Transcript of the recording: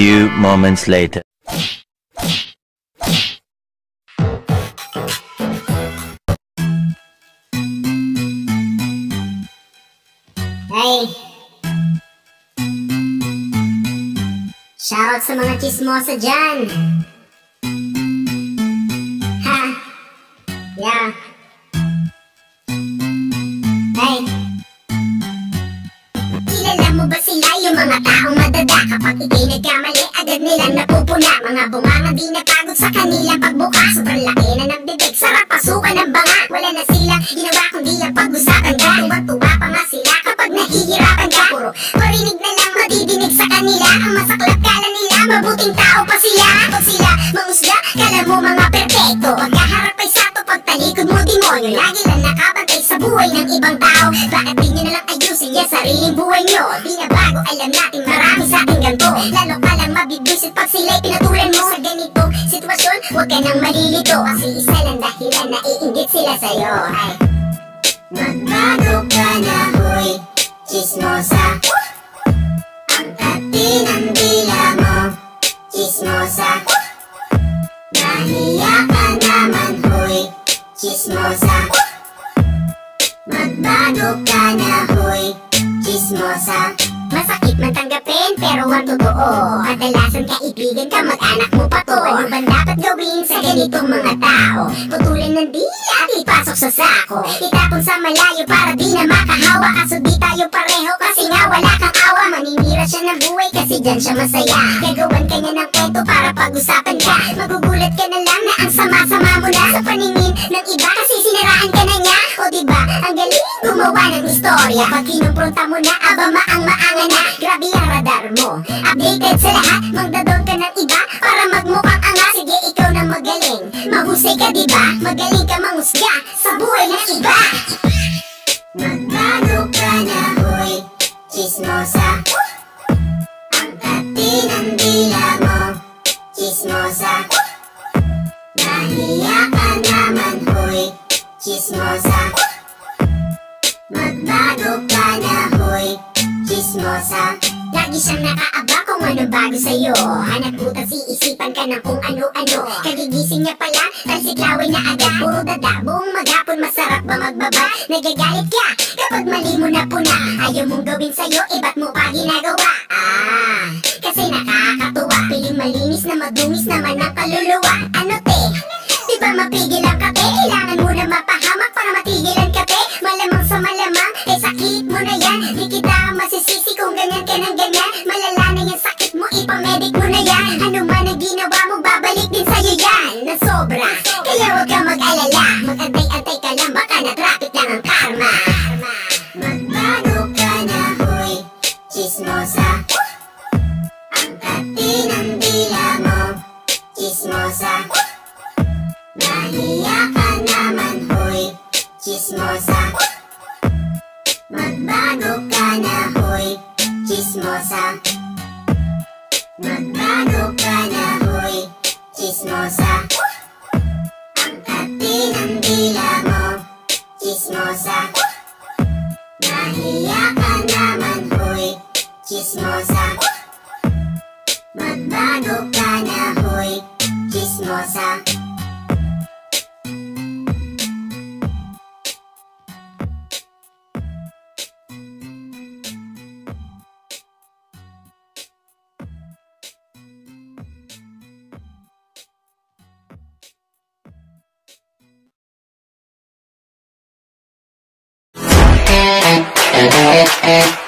few moments later. Hey! Shoutout sa mga chismosa dyan! Ha! Yeah! Hey! Kilala mo ba sila yung mga taong madada Kapag ikay nagkamali nilang napupuna Mga bunganga di napagod sa kanilang pagbuka Sobrang laki na ng bibig. Sarap pasukan ng banga. Wala na silang ginawa kundi ang pag-usapan ka. Tuwa-tuwa pa nga sila kapag nahihirapan ka? Puro parinig na lang madidinig sa kanila. Ang masaklap kala nila mabuting tao pa sila. Pag sila mangusga kala mo mga perpekto. Pagkaharap ay sato pagtalikod mo demonyo. Lagi lang nakabantay sa buhay ng ibang tao. Bakit di nyo nalang ayusin yung sariling buhay nyo? Di na bago alam natin marami sa ating ganto. Lalo mabibwisit pag sila'y pinatulan mo Sa ganitong sitwasyon huwag ka nang malilito. Kasi isa lang dahilan na iinggit sila sa'yo Ay, Magbago ka na huy Chismosa Ang kati ng dila mo Chismosa Nahiya ka naman huy Chismosa Magbago ka na huy Chismosa Masakit man tanggapin pero ang totoo. Kadalasan kaibigan ka mag-anak mo pa to. Ano ba dapat gawin sa ganitong mga tao? Putulin ng dila at ipasok sa sako. Itapon sa malayo para di na makahawa. Kaso di tayo pareho kasi nga wala kang awa. Maninira siya ng buhay kasi dyan siya masaya. Gagawan ka niya ng kwento para pag-usapan ng istorya. Pag kinumpronta mo na, aba maang-maangan na. Grabe ang radar mo. Updated sa lahat, magdadon ka ng iba Para magmukhang anga, sige ikaw na magaling. Mahusay ka diba, magaling ka mangusga Sa buhay ng iba. Magbago ka na huy, chismosa. Ang kati ng dila mo, chismosa. Nahiya ka naman huy, chismosa Magbago ka na huy, chismosa. Lagi siyang nakaaba kung ano bago sa'yo. Hanap butas iisipan ka ng kung ano-ano. Kagigising niya pala, talsiklawin na agad Puro dada, buong maghapon masarap ba magbaba? Nagagalit ka kapag mali mo na puna. Ayaw mong gawin sa'yo, eh ba't mo pa ginagawa? Ah, kasi nakakatuwa. Piling malinis na madungis naman ang kaluluwa. Ano te? Di ba mapigil ang kape? Kailangan mo chismosa. Ang kati ng dila mo, chismosa. Nahiya ka naman, huy, chismosa. Magbago ka na, huy, chismosa. Magbago ka na, huy, chismosa. Ang kati ng dila mo, chismosa Magbago ka na, huy, chismosa Thank you.